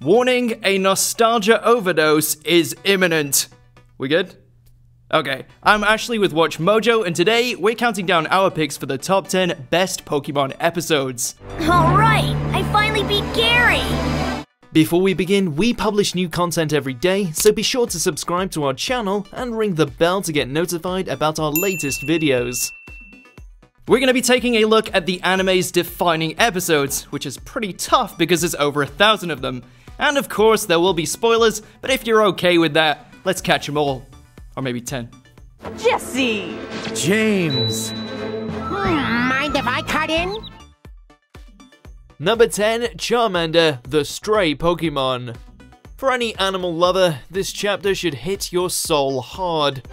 Warning, a nostalgia overdose is imminent. We good? Okay, I'm Ashley with Watch Mojo, and today we're counting down our picks for the top 10 best Pokemon episodes. Alright, I finally beat Gary! Before we begin, we publish new content every day, so be sure to subscribe to our channel and ring the bell to get notified about our latest videos. We're going to be taking a look at the anime's defining episodes, which is pretty tough because there's over a thousand of them. And of course, there will be spoilers, but if you're okay with that, let's catch them all. Or maybe 10. Jessie! James. Hmm, mind if I cut in? Number 10, Charmander, the stray Pokemon. For any animal lover, this chapter should hit your soul hard.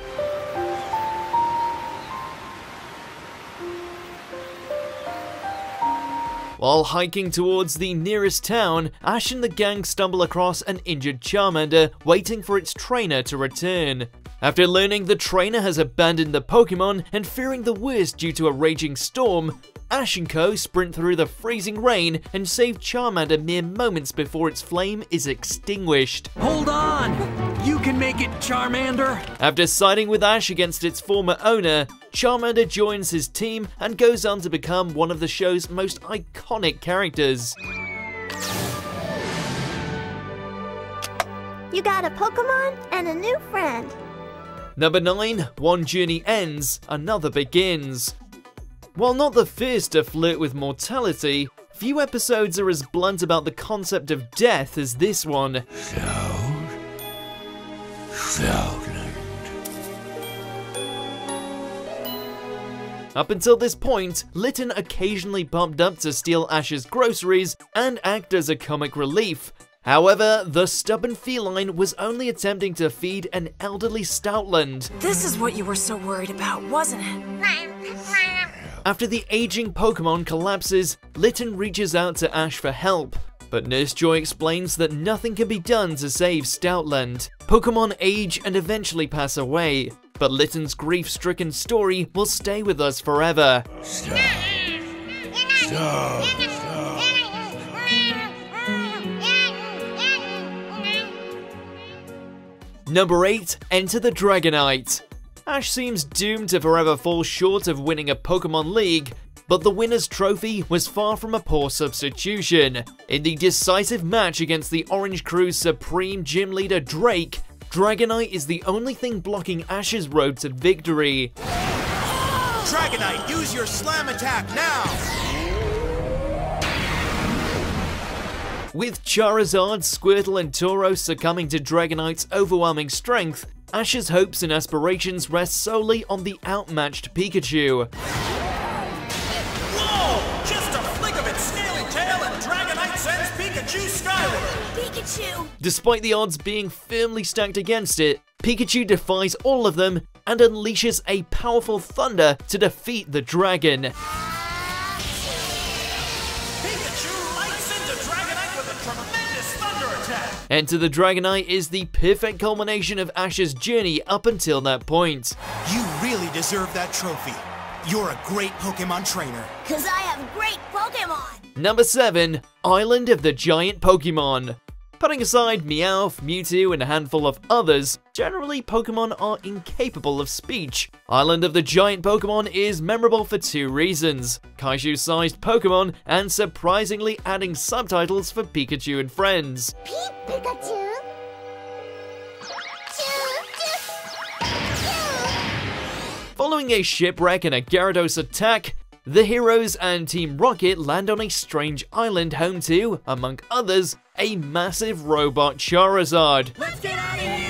While hiking towards the nearest town, Ash and the gang stumble across an injured Charmander waiting for its trainer to return. After learning the trainer has abandoned the Pokemon and fearing the worst due to a raging storm, Ash and Co sprint through the freezing rain and save Charmander mere moments before its flame is extinguished. Hold on! You can make it, Charmander! After siding with Ash against its former owner, Charmander joins his team and goes on to become one of the show's most iconic characters. You got a Pokemon and a new friend. Number 9, One Journey Ends, Another Begins. While not the first to flirt with mortality, few episodes are as blunt about the concept of death as this one. Up until this point, Litten occasionally popped up to steal Ash's groceries and act as a comic relief. However, the stubborn feline was only attempting to feed an elderly Stoutland. This is what you were so worried about, wasn't it? After the aging Pokemon collapses, Litten reaches out to Ash for help, but Nurse Joy explains that nothing can be done to save Stoutland. Pokemon age and eventually pass away, but Litten's grief-stricken story will stay with us forever. Number 8, Enter the Dragonite. Ash seems doomed to forever fall short of winning a Pokemon League, but the winner's trophy was far from a poor substitution. In the decisive match against the Orange Crew's supreme gym leader Drake, Dragonite is the only thing blocking Ash's road to victory. Dragonite, use your slam attack now! With Charizard, Squirtle, and Tauros succumbing to Dragonite's overwhelming strength, Ash's hopes and aspirations rest solely on the outmatched Pikachu. Whoa! Just a flick of its scaly tail and Dragonite sends Pikachu skyward! Pikachu! Despite the odds being firmly stacked against it, Pikachu defies all of them and unleashes a powerful thunder to defeat the dragon. Enter the Dragonite is the perfect culmination of Ash's journey up until that point. You really deserve that trophy. You're a great Pokemon trainer. Cause I have great Pokemon! Number 7, Island of the Giant Pokemon. Putting aside Meowth, Mewtwo, and a handful of others, generally Pokemon are incapable of speech. Island of the Giant Pokemon is memorable for two reasons. Kaiju-sized Pokemon, and surprisingly adding subtitles for Pikachu and friends. Pikachu! Following a shipwreck and a Gyarados attack, the heroes and Team Rocket land on a strange island home to, among others, a massive robot Charizard. Let's get out of here!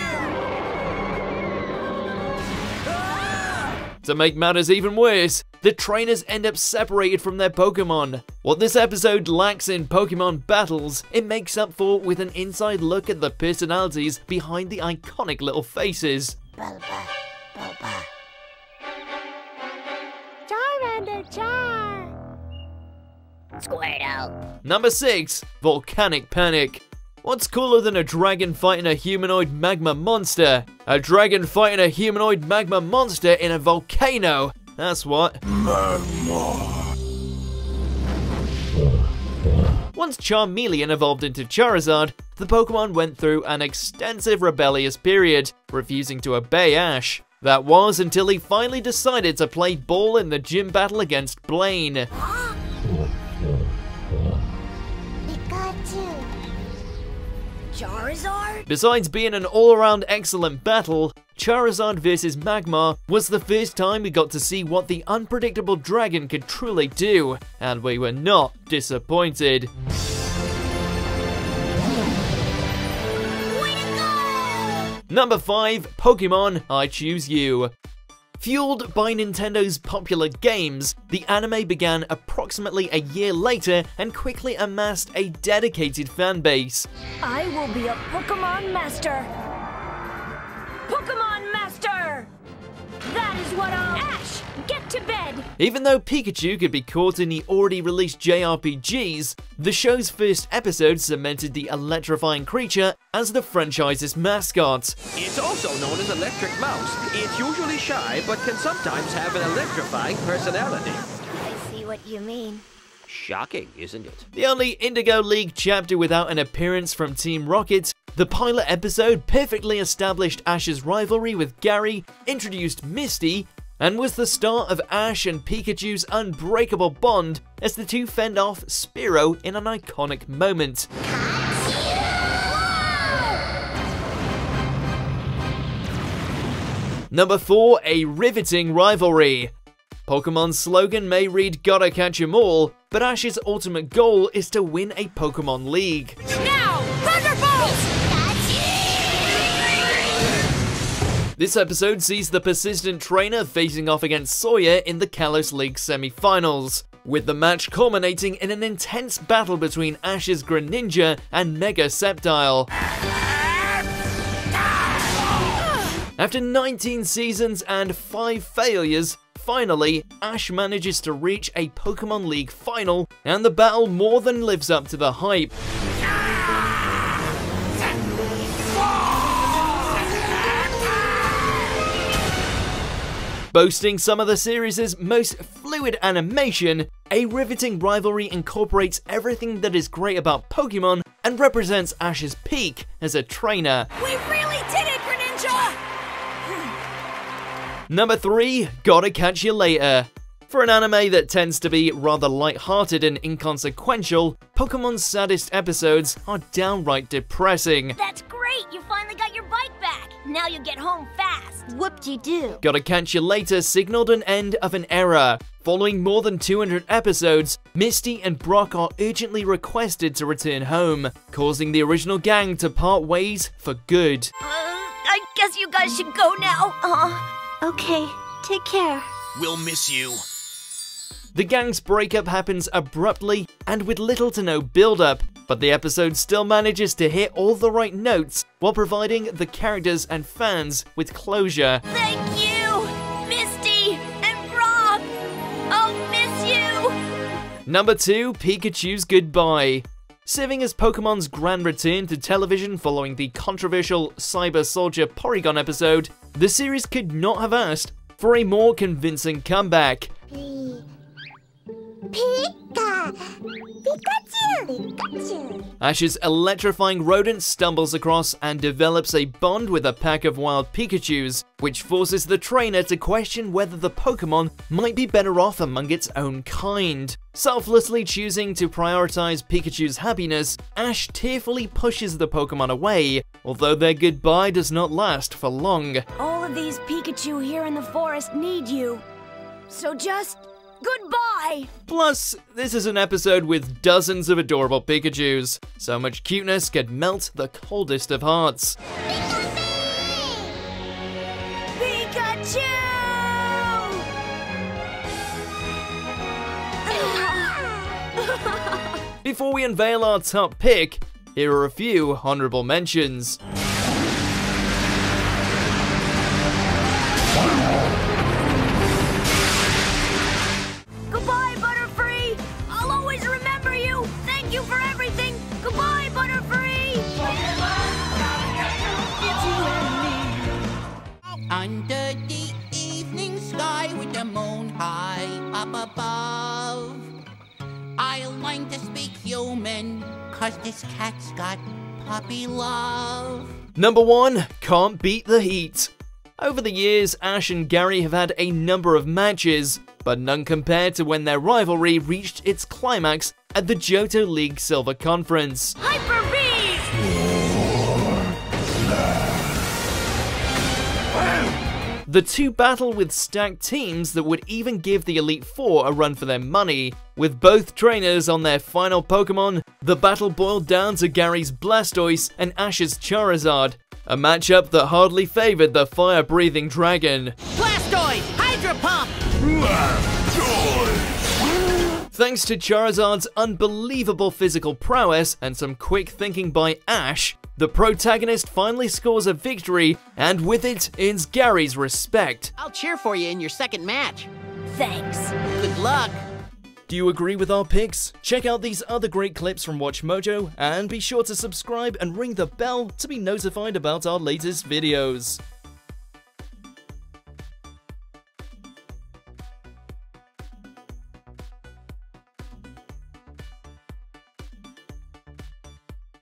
Ah! To make matters even worse, the trainers end up separated from their Pokemon. What this episode lacks in Pokemon battles, it makes up for with an inside look at the personalities behind the iconic little faces. Bulba. Charmander, Char! Squirtle. Number 6, Volcanic Panic. What's cooler than a dragon fighting a humanoid magma monster? A dragon fighting a humanoid magma monster in a volcano. That's what. Once Charmeleon evolved into Charizard, the Pokemon went through an extensive rebellious period, refusing to obey Ash. That was until he finally decided to play ball in the gym battle against Blaine. Charizard? Besides being an all-around excellent battle, Charizard vs Magmar was the first time we got to see what the unpredictable dragon could truly do, and we were not disappointed. Number 5, Pokemon I Choose You. Fueled by Nintendo's popular games, the anime began approximately a year later and quickly amassed a dedicated fan base. I will be a Pokemon Master. That is what I'll. Ash, get to bed! Even though Pikachu could be caught in the already released JRPGs, the show's first episode cemented the electrifying creature as the franchise's mascot. It's also known as Electric Mouse. It's usually shy, but can sometimes have an electrifying personality. I see what you mean. Shocking, isn't it? The only Indigo League chapter without an appearance from Team Rocket, the pilot episode perfectly established Ash's rivalry with Gary, introduced Misty, and was the start of Ash and Pikachu's unbreakable bond as the two fend off Spearow in an iconic moment. Number 4, a riveting rivalry. Pokemon's slogan may read Gotta Catch 'em All, but Ash's ultimate goal is to win a Pokemon League. Now! Thunderbolts! This episode sees the persistent trainer facing off against Sawyer in the Kalos League semi-finals, with the match culminating in an intense battle between Ash's Greninja and Mega Sceptile. After 19 seasons and 5 failures, finally, Ash manages to reach a Pokemon League final, and the battle more than lives up to the hype. Boasting some of the series' most fluid animation, a riveting rivalry incorporates everything that is great about Pokemon and represents Ash's peak as a trainer. We Number 3, Gotta Catch You Later. For an anime that tends to be rather light-hearted and inconsequential, Pokemon's saddest episodes are downright depressing. That's great! You finally got your bike back! Now you get home fast! Whoop-de-doo. Gotta Catch You Later signaled an end of an era. Following more than 200 episodes, Misty and Brock are urgently requested to return home, causing the original gang to part ways for good. Uh, I guess you guys should go now. Uh, Okay, take care. We'll miss you. The gang's breakup happens abruptly and with little to no build-up, but the episode still manages to hit all the right notes while providing the characters and fans with closure. thank you, Misty and Brock! I'll miss you! Number 2, Pikachu's Goodbye. Serving as Pokemon's grand return to television following the controversial Cyber Soldier Porygon episode, the series could not have asked for a more convincing comeback. Pika. Pikachu. Pikachu. Ash's electrifying rodent stumbles across and develops a bond with a pack of wild Pikachus, which forces the trainer to question whether the Pokemon might be better off among its own kind. Selflessly choosing to prioritize Pikachu's happiness, Ash tearfully pushes the Pokemon away, although their goodbye does not last for long. All of these Pikachu here in the forest need you. So just goodbye! Plus, this is an episode with dozens of adorable Pikachus. So much cuteness could melt the coldest of hearts. Pikachu! Before we unveil our top pick, here are a few honorable mentions. Sky with the moon high up above, I'll learn to speak human cause this cat's got puppy love. Number 1 Can't Beat the Heat. Over the years, Ash and Gary have had a number of matches, but none compared to when their rivalry reached its climax at the Johto League Silver Conference. Hyper The two battle with stacked teams that would even give the Elite Four a run for their money. With both trainers on their final Pokemon, the battle boiled down to Gary's Blastoise and Ash's Charizard, a matchup that hardly favored the fire-breathing dragon. Blastoise! Hydro Pump! Thanks to Charizard's unbelievable physical prowess and some quick thinking by Ash, the protagonist finally scores a victory, and with it ends Gary's respect. I'll cheer for you in your second match. Thanks. Good luck. Do you agree with our picks? Check out these other great clips from WatchMojo, and be sure to subscribe and ring the bell to be notified about our latest videos.